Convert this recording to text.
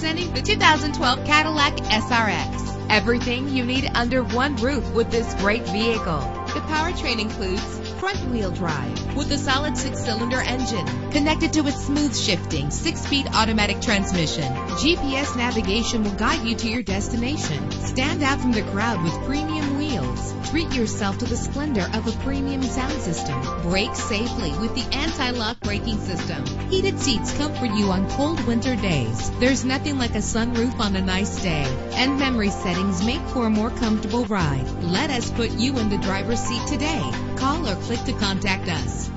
Presenting the 2012 Cadillac SRX. Everything you need under one roof with this great vehicle. The powertrain includes front-wheel drive with a solid six-cylinder engine connected to a smooth shifting six-speed automatic transmission. GPS navigation will guide you to your destination. Stand out from the crowd with premium wheels. Treat yourself to the splendor of a premium sound system. Brake safely with the anti-lock braking system. Heated seats comfort you on cold winter days. There's nothing like a sunroof on a nice day. And memory settings make for a more comfortable ride. Let us put you in the driver's seat today. Call or click to contact us.